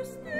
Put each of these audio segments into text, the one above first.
understand.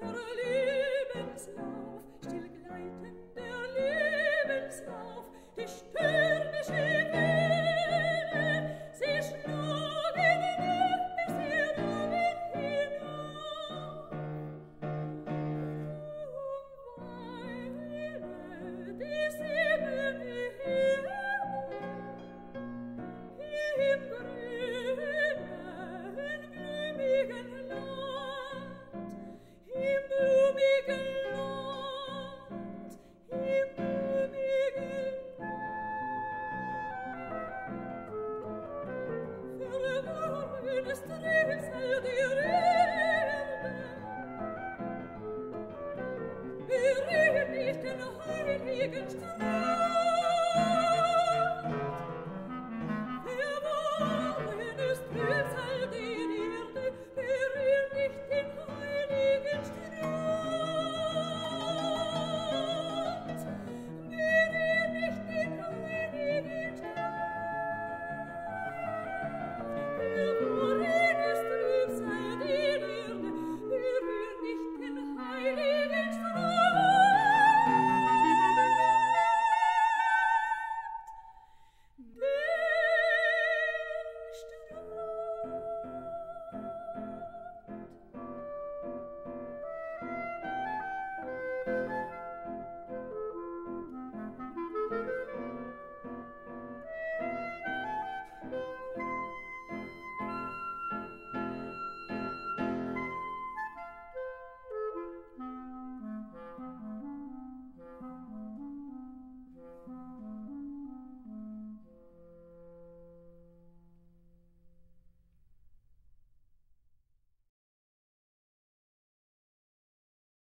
him you can